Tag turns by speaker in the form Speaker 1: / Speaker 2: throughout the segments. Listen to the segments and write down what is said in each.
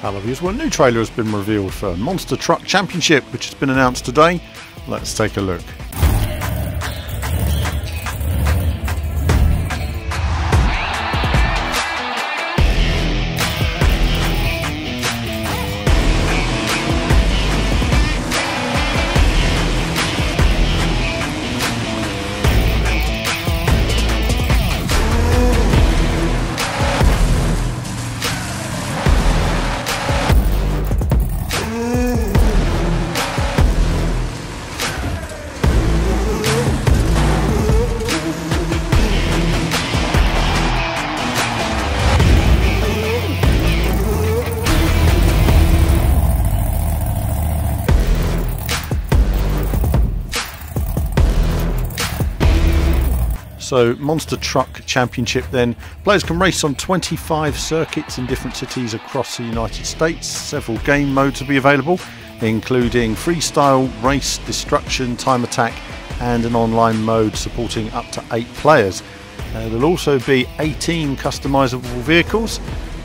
Speaker 1: Hello viewers, well a new trailer has been revealed for Monster Truck Championship which has been announced today. Let's take a look. So, Monster Truck Championship then. Players can race on 25 circuits in different cities across the United States. Several game modes will be available, including freestyle, race, destruction, time attack, and an online mode supporting up to eight players. Uh, there'll also be 18 customizable vehicles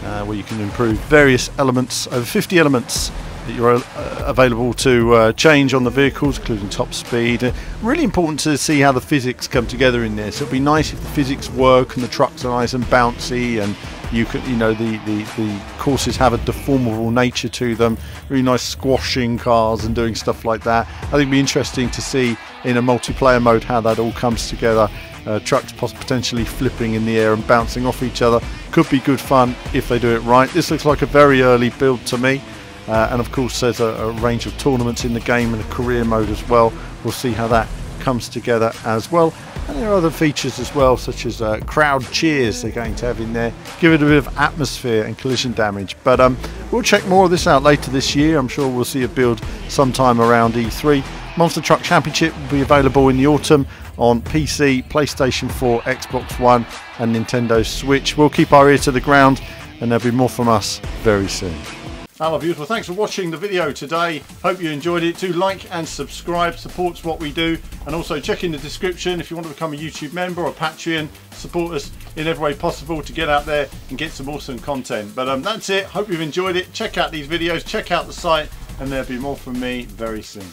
Speaker 1: uh, where you can improve various elements, over 50 elements that you're uh, available to uh, change on the vehicles, including top speed. Uh, really important to see how the physics come together in this. It'll be nice if the physics work and the trucks are nice and bouncy, and you can, you know, the, the, the courses have a deformable nature to them. Really nice squashing cars and doing stuff like that. I think it'd be interesting to see in a multiplayer mode how that all comes together. Uh, trucks potentially flipping in the air and bouncing off each other could be good fun if they do it right. This looks like a very early build to me. Uh, and of course, there's a, a, range of tournaments in the game and a career mode as well. We'll see how that comes together as well. And there are other features as well, such as uh, crowd cheers they're going to have in there, give it a bit of atmosphere and collision damage. But um, we'll check more of this out later this year. I'm sure we'll see a build sometime around E3. Monster Truck Championship will be available in the autumn on PC, PlayStation 4, Xbox One, and Nintendo Switch. We'll keep our ear to the ground, and there'll be more from us very soon. Hello viewers, well thanks for watching the video today. Hope you enjoyed it. Do like and subscribe, supports what we do. And also check in the description if you want to become a YouTube member or Patreon. Support us in every way possible to get out there and get some awesome content. But um, that's it. Hope you've enjoyed it. Check out these videos, check out the site, and there'll be more from me very soon.